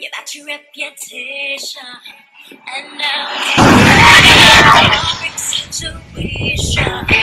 Yeah, about your reputation. And now, I'm in a perfect situation.